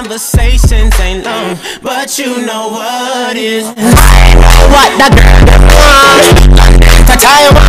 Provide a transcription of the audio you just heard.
conversations ain't long, but you know what is. I know what that girl from.